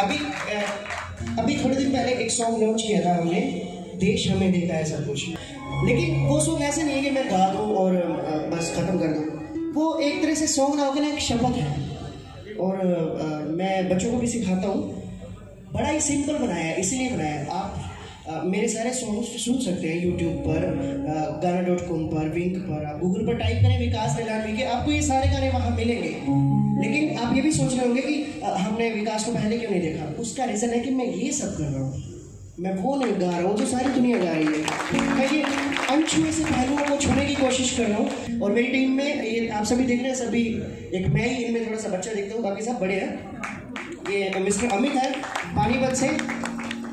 अभी अभी थोड़े दिन पहले एक सॉन्ग लॉन्च किया था हमने देश हमें देता है सब कुछ। लेकिन वो सॉन्ग ऐसे नहीं है कि मैं गा दूँ और बस खत्म कर दूँ। वो एक तरह से सॉन्ग ना होकर ना एक शपथ है। और मैं बच्चों को भी सिखाता हूँ। बड़ा ही सिंपल बनाया है इसीलिए बनाया है। आप अ, मेरे सारे सॉन्ग्स सुन सकते हैं यूट्यूब पर गाना डॉट कॉम पर। विंक पर गूगल पर टाइप करें विकास निलानवी के आपको ये सारे गाने वहाँ मिलेंगे। लेकिन आप ये भी सोच रहे होंगे कि हमने विकास को पहले क्यों नहीं देखा? उसका रीज़न है कि मैं ये सब कर रहा हूँ। मैं वो नहीं गा रहा हूँ जो सारी दुनिया गा रही है। मैं ये अनछुए से पहलुओं को छूने की कोशिश कर रहा हूँ। और मेरी टीम में ये आप सभी देख रहे हैं, सभी, एक मैं ही इनमें थोड़ा सा बच्चा देखता हूँ, बाकी सब बड़े हैं। ये मिस्टर अमित है, पानीपत से।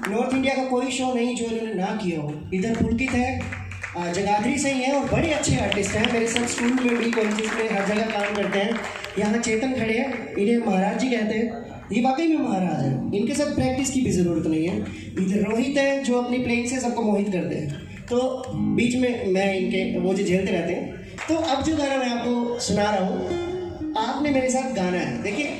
नॉर्थ इंडिया का कोई शो नहीं जो इन्होंने ना किया हो। इधर पुलकित है जगाधरी से ही हैं और बड़े अच्छे आर्टिस्ट हैं। मेरे साथ स्कूल में भी कॉलेजेस में हर जगह काम करते हैं। यहाँ चेतन खड़े हैं, इन्हें महाराज जी कहते हैं। ये वाकई में महाराज हैं। इनके साथ प्रैक्टिस की भी ज़रूरत नहीं है। इधर रोहित है जो अपनी प्लेइंग से सबको मोहित करते हैं। तो बीच में मैं इनके, वो जो झेलते रहते हैं। तो अब जो गाना मैं आपको सुना रहा हूँ, आपने मेरे साथ गाना है। देखिए,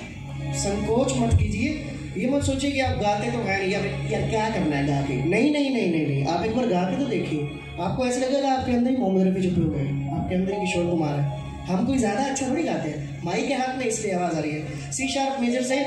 संकोच मत कीजिए। ये मत सोचिए कि आप गाते तो हैं नहीं यार क्या करना है गा के नहीं नहीं नहीं नहीं नहीं, आप एक बार गा के तो देखिए। आपको ऐसा लगेगा आपके अंदर ही मोहम्मद रफी छुपे हुए हैं, आपके अंदर ही किशोर कुमार है। हम कोई ज़्यादा अच्छा थोड़ी गाते हैं। माई के हाथ में इसलिए आवाज़ आ रही है। सी शार्प मेजर से।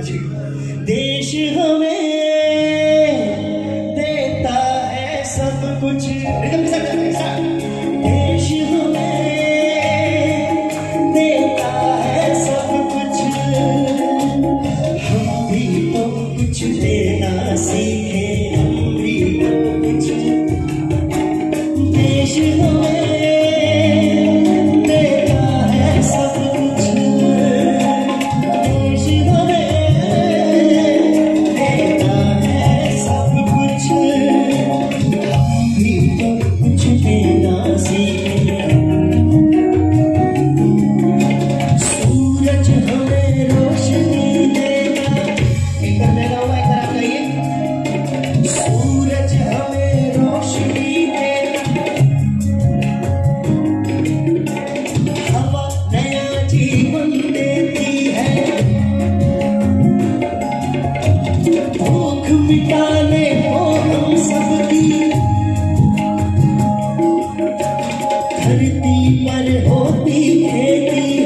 country. They should पिटाने हो तुम सबकी। धरती पर होती खेती।